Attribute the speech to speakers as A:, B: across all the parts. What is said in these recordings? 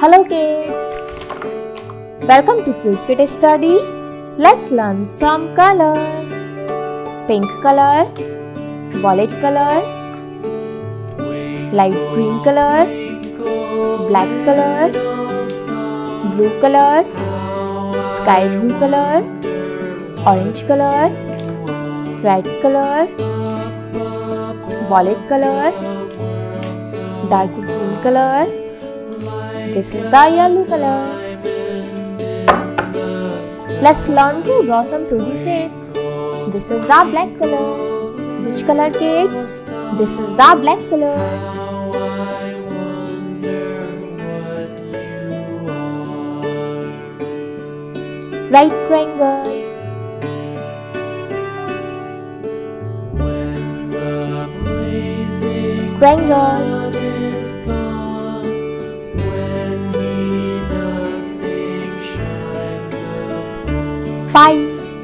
A: Hello kids! Welcome to Cute Kid Study. Let's learn some color. Pink color, violet color, light green color, black color, blue color, sky blue color, orange color, red color, violet color, dark green color. This is the yellow color. Let's learn to draw some 2D shapes. This is the black color. Which color kids? This is the black color. Right triangle. Triangle.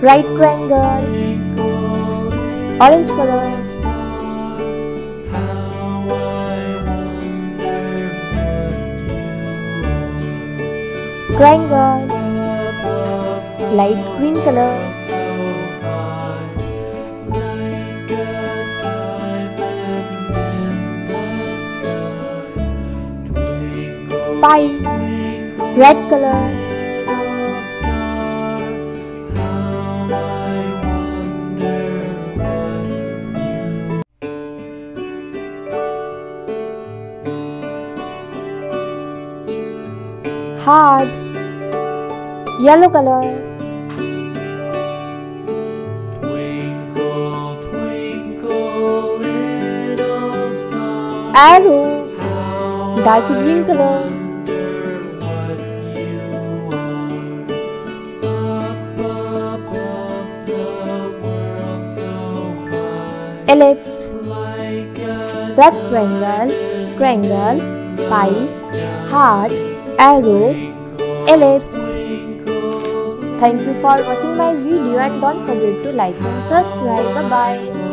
A: Right triangle. Orange color. Triangle. Light green color. Pie. Red color. Heart. Yellow color. Arrow. Dark green color. Ellipse. Red triangle. Triangle. Pie. Heart. Arrow. Ellipse. Thank you for watching my video and don't forget to like and subscribe. Bye bye.